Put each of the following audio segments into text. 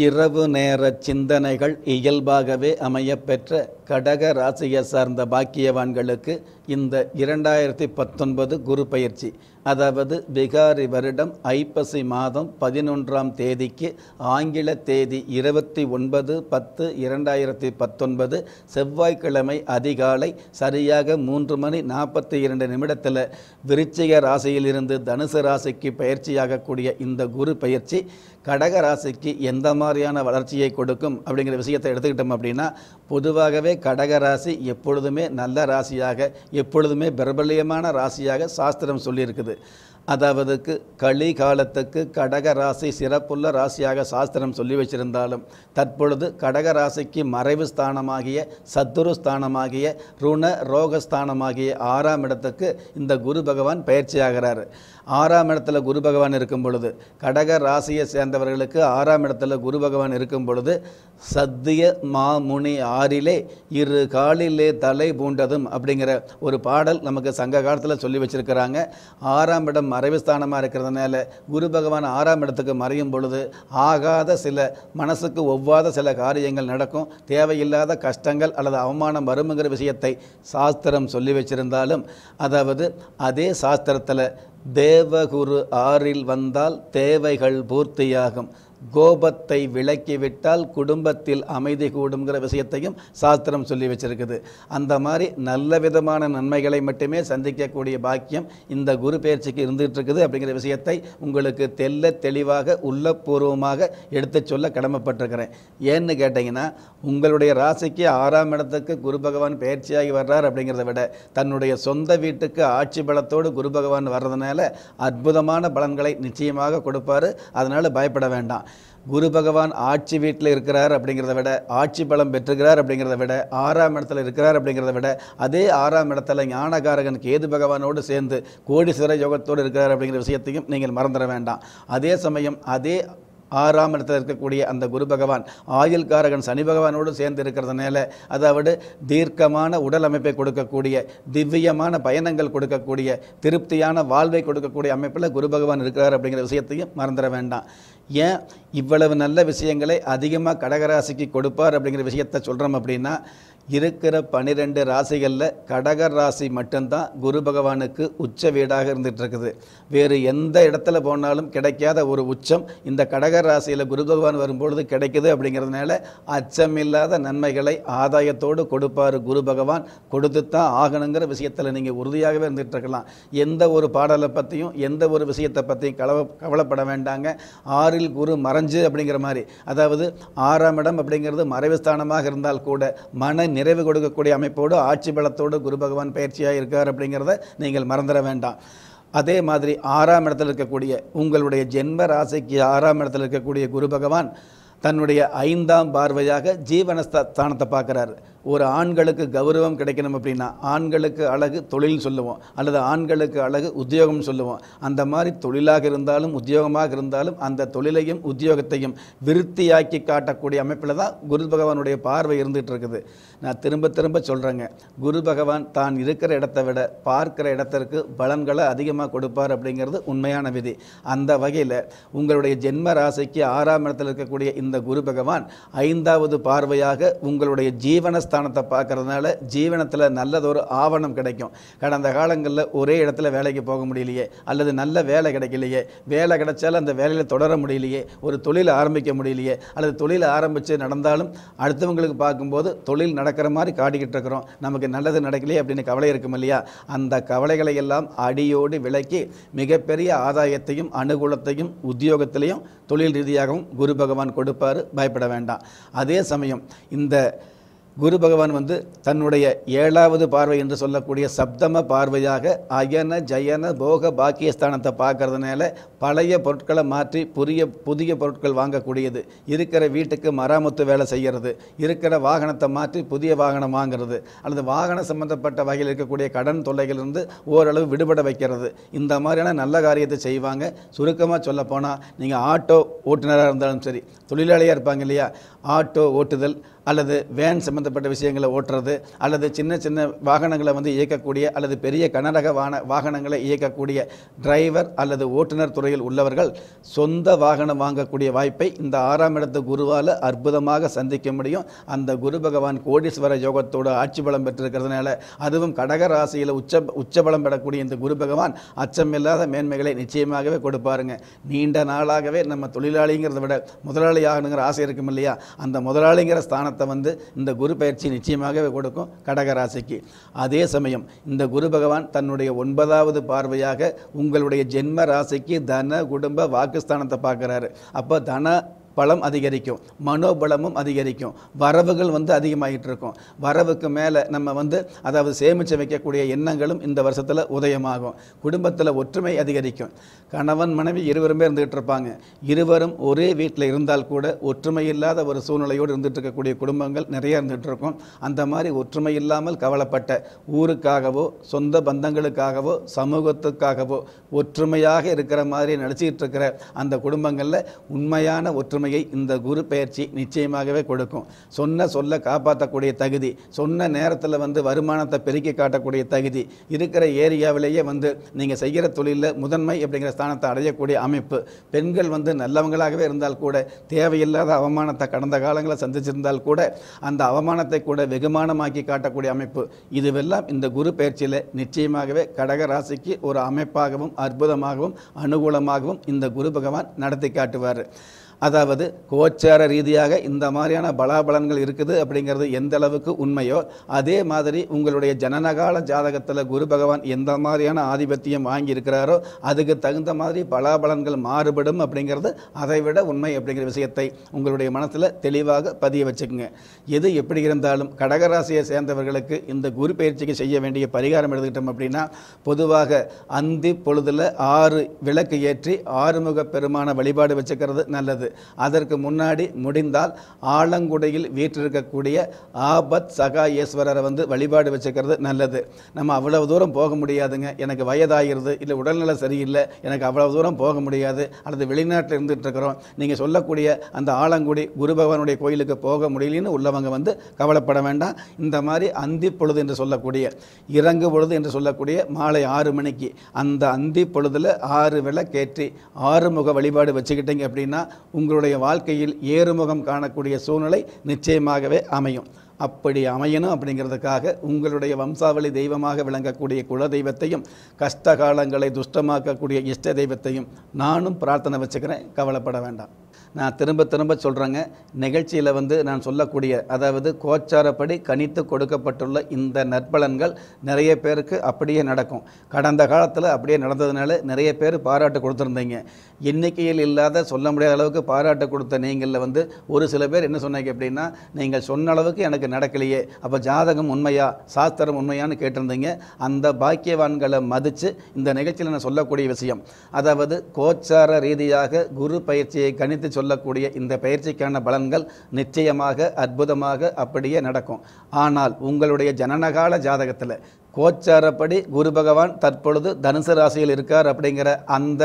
இரவு நேர சிந்தனைகள் இயல்பாகவே அமையப்பெற்ற கடக ராசியை சார்ந்த பாக்கியவான்களுக்கு இந்த இரண்டாயிரத்தி பத்தொன்பது குரு பயிற்சி. அதாவது பிகாரி வருடம் ஐப்பசி மாதம் பதினொன்றாம் தேதிக்கு ஆங்கில தேதி இருபத்தி ஒன்பது பத்து இரண்டாயிரத்தி பத்தொன்பது செவ்வாய்க்கிழமை அதிகாலை சரியாக மூன்று மணி நாற்பத்தி இரண்டு நிமிடத்தில் விருச்சிக ராசியிலிருந்து தனுசு ராசிக்கு பயிற்சியாகக்கூடிய இந்த குரு பயிற்சி கடக ராசிக்கு எந்த மாதிரியான வளர்ச்சியை கொடுக்கும் அப்படிங்கிற விஷயத்தை எடுத்துக்கிட்டோம் அப்படின்னா பொதுவாகவே கடக ராசி எப்பொழுதுமே நல்ல ராசியாக எப்பொழுதுமே பிரபல்யமான ராசியாக சாஸ்திரம் சொல்லியிருக்குது. it. அதாவதுக்கு களி காலத்துக்கு கடக ராசி சிறப்புள்ள ராசியாக சாஸ்திரம் சொல்லி வச்சிருந்தாலும் தற்பொழுது கடக ராசிக்கு மறைவு ஸ்தானமாகிய சத்துரு ஸ்தானமாகிய ருண ரோகஸ்தானமாகிய ஆறாம் இடத்துக்கு இந்த குரு பகவான் பயிற்சியாகிறார். ஆறாம் இடத்துல குரு பகவான் இருக்கும் பொழுது கடக ராசியை சேர்ந்தவர்களுக்கு ஆறாம் இடத்துல குரு பகவான் இருக்கும் பொழுது சத்திய மாமுனி ஆறிலே இரு காலிலே தலை பூண்டதும் அப்படிங்கிற ஒரு பாடல் நமக்கு சங்க காலத்தில் சொல்லி வச்சிருக்கிறாங்க. ஆறாம் இடம் மறைவு ஸ்தானமாக இருக்கிறதுனால குரு பகவான் ஆறாம் இடத்துக்கு மறையும் பொழுது ஆகாத சில மனசுக்கு ஒவ்வாத சில காரியங்கள் நடக்கும். தேவையில்லாத கஷ்டங்கள் அல்லது அவமானம் வருமுங்கிற விஷயத்தை சாஸ்திரம் சொல்லி வச்சிருந்தாலும் அதாவது அதே சாஸ்திரத்தில் தேவகுரு ஆறில் வந்தால் தேவைகள் பூர்த்தியாகும். கோபத்தை விலக்கிவிட்டால் குடும்பத்தில் அமைதி கூடுங்கிற விஷயத்தையும் சாஸ்திரம் சொல்லி வச்சிருக்குது. அந்த மாதிரி நல்ல விதமான நன்மைகளை மட்டுமே சந்திக்கக்கூடிய பாக்கியம் இந்த குரு பயிற்சிக்கு இருந்துகிட்டு இருக்குது அப்படிங்கிற விஷயத்தை உங்களுக்கு தெல்ல தெளிவாக உள்ளபூர்வமாக எடுத்துச் சொல்ல கடமைப்பட்டிருக்கிறேன். ஏன்னு கேட்டிங்கன்னா உங்களுடைய ராசிக்கு ஆறாம் இடத்துக்கு குரு பகவான் பயிற்சியாகி வர்றார் அப்படிங்கிறத விட தன்னுடைய சொந்த வீட்டுக்கு ஆட்சி பலத்தோடு குரு பகவான் வர்றதுனால அற்புதமான பலன்களை நிச்சயமாக கொடுப்பாரு. அதனால் பயப்பட வேண்டாம். குரு பகவான் ஆட்சி வீட்டில் இருக்கிறார் அப்படிங்கிறத விட ஆட்சி பலம் பெற்றுகிறார் அப்படிங்கிறத விட ஆறாம் இடத்துல இருக்கிறார் அப்படிங்கிறத விட அதே ஆறாம் இடத்துல ஞானகாரகன் கேது பகவானோடு சேர்ந்து கோடீஸ்வர யோகத்தோடு இருக்கிறார் அப்படிங்கிற விஷயத்தையும் நீங்கள் மறந்துட வேண்டாம். அதே சமயம் அதே ஆறாம் இடத்தில் இருக்கக்கூடிய அந்த குரு பகவான் ஆயுள்காரகன் சனி பகவானோடு சேர்ந்து இருக்கிறதுனால அதாவது தீர்க்கமான உடல் அமைப்பை கொடுக்கக்கூடிய திவ்யமான பயணங்கள் கொடுக்கக்கூடிய திருப்தியான வாழ்வை கொடுக்கக்கூடிய அமைப்பில் குரு பகவான் இருக்கிறார் அப்படிங்கிற விஷயத்தையும் மறந்துட வேண்டாம். ஏன்? இவ்வளவு நல்ல விஷயங்களை அதிகமாக கடகராசிக்கு கொடுப்பார் அப்படிங்கிற விஷயத்தை சொல்கிறோம் அப்படின்னா இருக்கிற பன்னிரெண்டு ராசிகளில் கடக ராசி மட்டும்தான் குரு பகவானுக்கு உச்ச வீடாக இருந்துகிட்ருக்குது. வேறு எந்த இடத்துல போனாலும் கிடைக்காத ஒரு உச்சம் இந்த கடக ராசியில் குரு பகவான் வரும்பொழுது கிடைக்குது அப்படிங்கிறதுனால அச்சமில்லாத நன்மைகளை ஆதாயத்தோடு கொடுப்பார் குரு பகவான். கொடுத்து தான் ஆகணுங்கிற விஷயத்தில் நீங்கள் உறுதியாகவே இருந்துகிட்ருக்கலாம். எந்த ஒரு பாடலை பற்றியும் எந்த ஒரு விஷயத்தை பற்றியும் கலவ கவலைப்பட வேண்டாங்க. ஆறில் குரு மறைஞ்சு அப்படிங்கிற மாதிரி. அதாவது ஆறாம் இடம் அப்படிங்கிறது மறைவு ஸ்தானமாக இருந்தால் கூட மன நிறைவு கொடுக்கக்கூடிய அமைப்போடு ஆட்சி பலத்தோடு குரு பகவான் பயிற்சியாக இருக்கார் அப்படிங்கிறத நீங்கள் மறந்துட வேண்டாம். அதே மாதிரி ஆறாம் இடத்தில் இருக்கக்கூடிய உங்களுடைய ஜென்ம ராசிக்கு ஆறாம் இடத்தில் இருக்கக்கூடிய குரு பகவான் தன்னுடைய ஐந்தாம் பார்வையாக ஜீவனஸ்தானத்தை பார்க்குறாரு. ஒரு ஆண்களுக்கு கௌரவம் கிடைக்கணும் அப்படின்னா ஆண்களுக்கு அழகு தொழில் சொல்லுவோம். அல்லது ஆண்களுக்கு அழகு உத்தியோகம் சொல்லுவோம். அந்த மாதிரி தொழிலாக இருந்தாலும் உத்தியோகமாக இருந்தாலும் அந்த தொழிலையும் உத்தியோகத்தையும் விருத்தியாக்கி காட்டக்கூடிய அமைப்பில் தான் குரு பகவானுடைய பார்வை இருந்துகிட்டு இருக்குது. நான் திரும்ப திரும்ப சொல்கிறேங்க குரு பகவான் தான் இருக்கிற இடத்தை விட பார்க்கிற இடத்திற்கு பலன்களை அதிகமாக கொடுப்பார் அப்படிங்கிறது உண்மையான விதி. அந்த வகையில் உங்களுடைய ஜென்ம ராசிக்கு ஆறாம் இடத்தில் இருக்கக்கூடிய இந்த குரு பகவான் ஐந்தாவது பார்வையாக உங்களுடைய ஜீவனஸ்தானத்தை பார்க்கறதுனால ஜீவனத்தில் நல்லதொரு ஆவணம் கிடைக்கும். கடந்த காலங்களில் ஒரே இடத்துல வேலைக்கு போக முடியலையே அல்லது நல்ல வேலை கிடைக்கலையே வேலை கிடைச்சாலும் அந்த வேலையில் தொடர முடியலையே ஒரு தொழில் ஆரம்பிக்க முடியலையே அல்லது தொழில் ஆரம்பித்து நடந்தாலும் அடுத்தவங்களுக்கு பார்க்கும்போது தொழில் நடக்கிற மாதிரி காட்டிக்கிட்டு இருக்கிறோம். நமக்கு நல்லது நடக்கலையே அப்படின்னு கவலை இருக்கும் இல்லையா? அந்த கவலைகளை எல்லாம் அடியோடு விலக்கி மிகப்பெரிய ஆதாயத்தையும் அனுகூலத்தையும் உத்தியோகத்திலையும் தொழில் ரீதியாகவும் குரு பகவான் கொடுப்பார். பயப்பட வேண்டாம். அதே சமயம் இந்த குரு பகவான் வந்து தன்னுடைய ஏழாவது பார்வை என்று சொல்லக்கூடிய சப்தம பார்வையாக அயன ஜயன போக பாக்கியஸ்தானத்தை பார்க்கறதுனால பழைய பொருட்களை மாற்றி புதிய புதிய பொருட்கள் வாங்கக்கூடியது. இருக்கிற வீட்டுக்கு மராமத்து வேலை செய்கிறது இருக்கிற வாகனத்தை மாற்றி புதிய வாகனம் வாங்குறது. அல்லது வாகனம் சம்பந்தப்பட்ட வகையில் இருக்கக்கூடிய கடன் தொல்லைகளிலிருந்து ஓரளவு விடுபட வைக்கிறது. இந்த மாதிரியான நல்ல காரியத்தை செய்வாங்க. சுருக்கமாக சொல்லப்போனால் நீங்கள் ஆட்டோ ஓட்டுநராக இருந்தாலும் சரி தொழிலாளியாக இருப்பாங்க இல்லையா? ஆட்டோ ஓட்டுதல் அல்லது வேன் சம்பந்தப்பட்ட விஷயங்களை ஓட்டுறது அல்லது சின்ன சின்ன வாகனங்களை வந்து இயக்கக்கூடிய அல்லது பெரிய கனரக வான வாகனங்களை இயக்கக்கூடிய டிரைவர் அல்லது ஓட்டுநர் துறையில் உள்ளவர்கள் சொந்த வாகனம் வாங்கக்கூடிய வாய்ப்பை இந்த ஆறாம் இடத்து குருவால் அற்புதமாக சந்திக்க முடியும். அந்த குரு பகவான் கோடீஸ்வர யோகத்தோடு ஆட்சி பலம் பெற்றிருக்கிறதுனால அதுவும் கடக ராசியில் உச்ச உச்சபலம் பெறக்கூடிய இந்த குரு பகவான் அச்சமில்லாத மேன்மைகளை நிச்சயமாகவே கொடுப்பாருங்க. நீண்ட நாளாகவே நம்ம தொழிலாளிங்கிறத விட முதலாளி ஆகணுங்கிற ஆசை இருக்கும் இல்லையா? அந்த முதலாளிங்கிற ஸ்தானத்தை வந்து இந்த குரு பயிற்சி நிச்சயமாகவே கொடுக்கும் கடக ராசிக்கு அதே சமயம் இந்த குரு பகவான் தன்னுடைய ஒன்பதாவது பார்வையாக உங்களுடைய ஜென்ம ராசிக்கு தன குடும்ப வாக்குஸ்தானத்தை பார்க்குறாரு. அப்போ தன பலம் அதிகரிக்கும் மனோபலமும் அதிகரிக்கும் வரவுகள் வந்து அதிகமாகிட்டு இருக்கும் வரவுக்கு மேலே நம்ம வந்து அதாவது சேமித்து வைக்கக்கூடிய எண்ணங்களும் இந்த வருஷத்தில் உதயமாகும். குடும்பத்தில் ஒற்றுமை அதிகரிக்கும். கணவன் மனைவி இருவருமே இருந்துகிட்டு இருப்பாங்க. இருவரும் ஒரே வீட்டில் இருந்தால் கூட ஒற்றுமை இல்லாத ஒரு சூழ்நிலையோடு இருந்துட்டு இருக்கக்கூடிய குடும்பங்கள் நிறைய இருந்துகிட்டு இருக்கும். அந்த மாதிரி ஒற்றுமை இல்லாமல் கவலைப்பட்ட ஊருக்காகவோ சொந்த பந்தங்களுக்காகவோ சமூகத்துக்காகவோ ஒற்றுமையாக இருக்கிற மாதிரி நடிச்சிக்கிட்டு இருக்கிற அந்த குடும்பங்களில் உண்மையான ஒற்றுமை ஒற்றுமையை இந்த குரு பயிற்சி நிச்சயமாகவே கொடுக்கும். சொன்ன சொல்ல காப்பாற்றக்கூடிய தகுதி சொன்ன நேரத்தில் வந்து வருமானத்தை பெருக்கி காட்டக்கூடிய தகுதி இருக்கிற ஏரியாவிலேயே வந்து நீங்கள் செய்கிற தொழிலில் முதன்மை அப்படிங்கிற ஸ்தானத்தை அடையக்கூடிய அமைப்பு. பெண்கள் வந்து நல்லவங்களாகவே இருந்தால் கூட தேவையில்லாத அவமானத்தை கடந்த காலங்களில் சந்திச்சிருந்தால் கூட அந்த அவமானத்தை கூட வெகுமானமாக்கி காட்டக்கூடிய அமைப்பு. இதுவெல்லாம் இந்த குரு பயிற்சியில் நிச்சயமாகவே கடக ராசிக்கு ஒரு அமைப்பாகவும் அற்புதமாகவும் அனுகூலமாகவும் இந்த குரு பகவான் நடத்தி காட்டுவார். அதாவது கோச்சார ரீதியாக இந்த மாதிரியான பலாபலன்கள் இருக்குது அப்படிங்கிறது எந்த அளவுக்கு உண்மையோ அதே மாதிரி உங்களுடைய ஜனனகால ஜாதகத்தில் குரு பகவான் எந்த மாதிரியான ஆதிபத்தியம் வாங்கியிருக்கிறாரோ அதுக்கு தகுந்த மாதிரி பலாபலன்கள் மாறுபடும் அப்படிங்கிறது அதை விட உண்மை அப்படிங்கிற விஷயத்தை உங்களுடைய மனசில் தெளிவாக பதிய வச்சுக்கோங்க. எது எப்படி இருந்தாலும் கடகராசியை சேர்ந்தவர்களுக்கு இந்த குரு பயிற்சிக்கு செய்ய வேண்டிய பரிகாரம் எடுத்துக்கிட்டோம் அப்படின்னா பொதுவாக அந்தி பொழுதில் ஆறு விளக்கு ஏற்றி ஆறுமுக பெருமான வழிபாடு வச்சுக்கிறது நல்லது. அதற்கு முன்னாடி முடிந்தால் ஆலங்குடையில் வீற்றிருக்கக்கூடிய ஆபத் சகாயேஸ்வரரை வந்து வழிபாடு வச்சுக்கிறது நல்லது. நம்ம அவ்வளவு தூரம் போக முடியாதுங்க. எனக்கு வயதாகிறது இல்லை உடல்நிலை சரியில்லை எனக்கு அவ்வளவு தூரம் போக முடியாது அல்லது வெளிநாட்டில் இருந்துட்டு இருக்கிறோம் நீங்கள் சொல்லக்கூடிய அந்த ஆலங்குடி குரு பகவானுடைய கோயிலுக்கு போக முடியலன்னு உள்ளவங்க வந்து கவலைப்பட வேண்டாம். இந்த மாதிரி அந்தி பொழுது என்று சொல்லக்கூடிய இறங்கு பொழுது என்று சொல்லக்கூடிய மாலை ஆறு மணிக்கு அந்த அந்தி பொழுதில் ஆறு விளக்கேற்றி ஆறுமுக வழிபாடு வச்சுக்கிட்டீங்க அப்படின்னா உங்களுடைய வாழ்க்கையில் ஏறுமுகம் காணக்கூடிய சூழ்நிலை நிச்சயமாகவே அமையும். அப்படி அமையணும் அப்படிங்கிறதுக்காக உங்களுடைய வம்சாவளி தெய்வமாக விளங்கக்கூடிய குல தெய்வத்தையும் கஷ்ட காலங்களை துஷ்டமாக்கக்கூடிய இஷ்ட தெய்வத்தையும் நானும் பிரார்த்தனை வச்சுக்கிறேன். கவலைப்பட வேண்டாம். நான் திரும்ப திரும்ப சொல்கிறேங்க நிகழ்ச்சியில் வந்து நான் சொல்லக்கூடிய அதாவது கோச்சாரப்படி கணித்து கொடுக்கப்பட்டுள்ள இந்த நற்பலன்கள் நிறைய பேருக்கு அப்படியே நடக்கும். கடந்த காலத்தில் அப்படியே நடந்ததுனால நிறைய பேர் பாராட்டு கொடுத்துருந்தீங்க. எண்ணிக்கையில் இல்லாத சொல்ல முடியாத அளவுக்கு பாராட்டு கொடுத்த நீங்களில் வந்து ஒரு சில பேர் என்ன சொன்னீங்க அப்படின்னா நீங்கள் சொன்ன அளவுக்கு எனக்கு நடக்கலையே. அப்போ ஜாதகம் உண்மையா சாஸ்திரம் உண்மையான்னு கேட்டிருந்தீங்க. அந்த பாக்கியவான்களை மதித்து இந்த நிகழ்ச்சியில் நான் சொல்லக்கூடிய விஷயம். அதாவது கோச்சார ரீதியாக குரு பயிற்சியை கணித்து சொல்லக்கூடிய இந்த பயிற்சிக்கான பலன்கள் நிச்சயமாக அற்புதமாக அப்படியே நடக்கும். ஆனால் உங்களுடைய ஜனனகால ஜாதகத்தில் கோச்சாரப்படி குரு பகவான் தற்பொழுது தனுசு ராசியில் இருக்கார் அப்படிங்கிற அந்த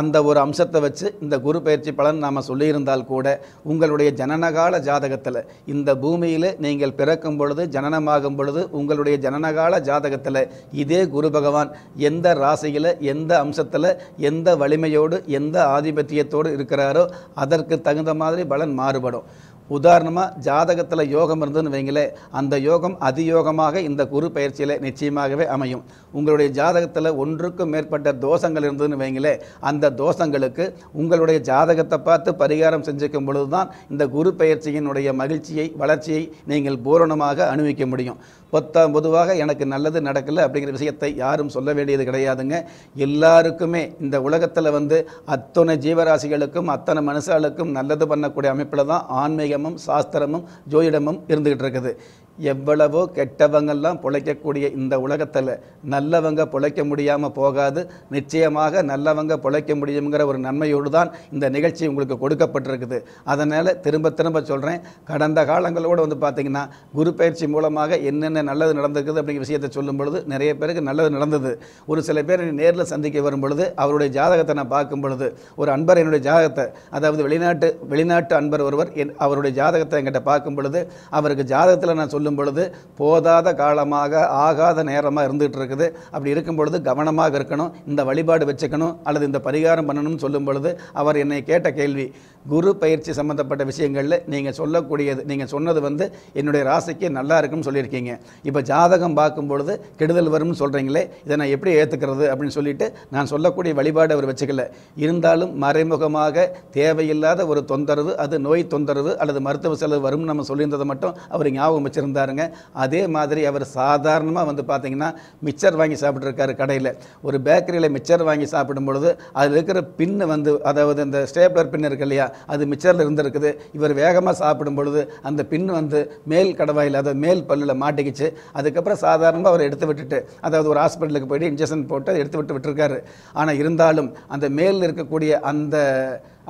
அந்த ஒரு அம்சத்தை வச்சு இந்த குரு பயிற்சி பலன் நாம் சொல்லியிருந்தால் கூட உங்களுடைய ஜனனகால ஜாதகத்தில் இந்த பூமியில் நீங்கள் பிறக்கும் பொழுது ஜனனமாகும் பொழுது உங்களுடைய ஜனனகால ஜாதகத்தில் இதே குரு பகவான் எந்த ராசியில் எந்த அம்சத்தில் எந்த வலிமையோடு எந்த ஆதிபத்தியத்தோடு இருக்கிறாரோ அதற்கு தகுந்த மாதிரி பலன் மாறுபடும். உதாரணமாக ஜாதகத்தில் யோகம் இருந்ததுன்னு வைங்களே அந்த யோகம் அதியோகமாக இந்த குரு பயிற்சியில் நிச்சயமாகவே அமையும். உங்களுடைய ஜாதகத்தில் ஒன்றுக்கும் மேற்பட்ட தோஷங்கள் இருந்ததுன்னு வைங்களே அந்த தோஷங்களுக்கு உங்களுடைய ஜாதகத்தை பார்த்து பரிகாரம் செஞ்சுக்கும் பொழுது தான் இந்த குரு பயிற்சியினுடைய மகிழ்ச்சியை வளர்ச்சியை நீங்கள் பூரணமாக அனுபவிக்க முடியும். பொத்தாம் பொதுவாக எனக்கு நல்லது நடக்கலை அப்படிங்கிற விஷயத்தை யாரும் சொல்ல வேண்டியது கிடையாதுங்க. எல்லாருக்குமே இந்த உலகத்தில் வந்து அத்தனை ஜீவராசிகளுக்கும் அத்தனை மனுஷாளுக்கும் நல்லது பண்ணக்கூடிய அமைப்பில் தான் ஆன்மீகமும் சாஸ்திரமும் ஜோதிடமும் இருந்துகிட்டு இருக்குது. எவ்வளவோ கெட்டவங்கள்லாம் பிழைக்கக்கூடிய இந்த உலகத்தில் நல்லவங்க பிழைக்க முடியாமல் போகாது. நிச்சயமாக நல்லவங்க பிழைக்க முடியுங்கிற ஒரு நன்மையோடு தான் இந்த நிகழ்ச்சி உங்களுக்கு கொடுக்கப்பட்டிருக்குது. அதனால் திரும்ப திரும்ப சொல்கிறேன் கடந்த காலங்களோடு வந்து பார்த்திங்கன்னா குரு பயிற்சி மூலமாக என்னென்ன நல்லது நடந்திருக்குது அப்படிங்கிற விஷயத்தை சொல்லும் பொழுது நிறைய பேருக்கு நல்லது நடந்தது. ஒரு சில பேர் நேரில் சந்திக்க வரும் பொழுது அவருடைய ஜாதகத்தை நான் பார்க்கும் பொழுது ஒரு அன்பர் என்னுடைய ஜாதகத்தை அதாவது வெளிநாட்டு வெளிநாட்டு அன்பர் ஒருவர் என் அவருடைய ஜாதகத்தை என்கிட்ட பார்க்கும் பொழுது அவருக்கு ஜாதகத்தில் நான் சொல்லும் பொழுது போதாத காலமாக ஆகாத நேரமாக இருந்துகிட்டு இருக்குது. அப்படி இருக்கும் பொழுது கவனமாக இருக்கணும் இந்த வழிபாடு வச்சுக்கணும் அல்லது இந்த பரிகாரம் பண்ணணும்னு சொல்லும் பொழுது அவர் என்னை கேட்ட கேள்வி குரு பயிற்சி சம்பந்தப்பட்ட விஷயங்களில் நீங்கள் சொல்லக்கூடியது நீங்கள் சொன்னது வந்து என்னுடைய ராசிக்கு நல்லா இருக்குன்னு சொல்லியிருக்கீங்க. இப்போ ஜாதகம் பார்க்கும் பொழுது கெடுதல் வரும்னு சொல்கிறீங்களே இதை நான் எப்படி ஏற்றுக்கிறது அப்படின்னு சொல்லிட்டு நான் சொல்லக்கூடிய வழிபாடு அவர் வச்சுக்கல. இருந்தாலும் மறைமுகமாக தேவையில்லாத ஒரு தொந்தரவு அது நோய் தொந்தரவு அல்லது மருத்துவ செலவு வரும்னு நம்ம சொல்லியிருந்ததை மட்டும் அவர் ஞாபகம் இருந்தாருங்க. அதே மாதிரி அவர் சாதாரணமாக வந்து பார்த்தீங்கன்னா மிச்சர் வாங்கி சாப்பிட்ருக்காரு கடையில். ஒரு பேக்கரியில் மிச்சர் வாங்கி சாப்பிடும் பொழுது அதில் இருக்கிற பின்னு வந்து அதாவது இந்த ஸ்டேப்லர் பின் இருக்கு இல்லையா அது மிச்சரில் இருந்திருக்குது. இவர் வேகமாக சாப்பிடும் பொழுது அந்த பின் வந்து மேல் கடவாயில் அதாவது மேல் பல்லில் மாட்டிக்கிச்சு. அதுக்கப்புறம் சாதாரணமாக அவர் எடுத்து விட்டுட்டு அதாவது ஒரு ஹாஸ்பிட்டலுக்கு போயிட்டு இன்ஜெக்ஷன் போட்டு அதை எடுத்து விட்டு விட்டுருக்காரு. ஆனால் இருந்தாலும் அந்த மேலில் இருக்கக்கூடிய அந்த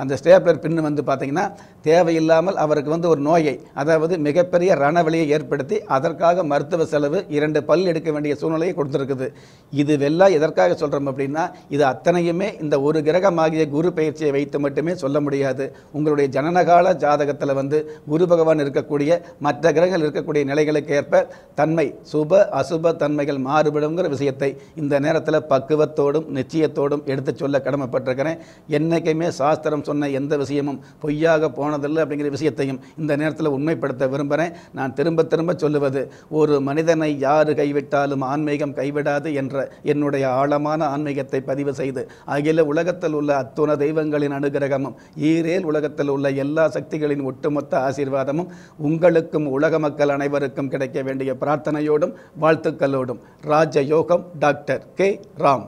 அந்த ஸ்டேப்லர் பின்னு வந்து பார்த்தீங்கன்னா தேவையில்லாமல் அவருக்கு வந்து ஒரு நோயை அதாவது மிகப்பெரிய ரணவலியை ஏற்படுத்தி அதற்காக மருத்துவ செலவு இரண்டு பல் எடுக்க வேண்டிய சூழ்நிலையை கொடுத்துருக்குது. இதுவெல்லாம் எதற்காக சொல்கிறோம் அப்படின்னா இது அத்தனையுமே இந்த ஒரு கிரகமாகிய குரு பயிற்சியை வைத்து மட்டுமே சொல்ல முடியாது. உங்களுடைய ஜனனகால ஜாதகத்தில் வந்து குரு பகவான் இருக்கக்கூடிய மற்ற கிரகங்கள் இருக்கக்கூடிய நிலைகளுக்கு ஏற்ப தன்மை சுப அசுப தன்மைகள் மாறுபடுங்கிற விஷயத்தை இந்த நேரத்தில் பக்குவத்தோடும் நிச்சயத்தோடும் எடுத்து சொல்ல கடமைப்பட்டிருக்கிறேன். என்றைக்குமே சாஸ்திரம் சொன்ன எந்த விஷயமும் பொய்யாக போனதில்லை அப்படிங்கிற விஷயத்தையும் இந்த நேரத்தில் உண்மைப்படுத்த விரும்புகிறேன் நான் திரும்ப திரும்ப சொல்லுவது ஒரு மனிதனை யார் கைவிட்டாலும் ஆன்மீகம் கைவிடாது என்ற என்னுடைய ஆழமான ஆன்மீகத்தை பதிவு செய்து அகில உலகத்தில் உள்ள அத்துண தெய்வங்களின் அனுகிரகமும் ஈரேல் உலகத்தில் உள்ள எல்லா சக்திகளின் ஒட்டுமொத்த ஆசீர்வாதமும் உங்களுக்கும் உலக மக்கள் அனைவருக்கும் கிடைக்க வேண்டிய பிரார்த்தனையோடும் வாழ்த்துக்களோடும். ராஜயோகம் டாக்டர் கே. ராம்.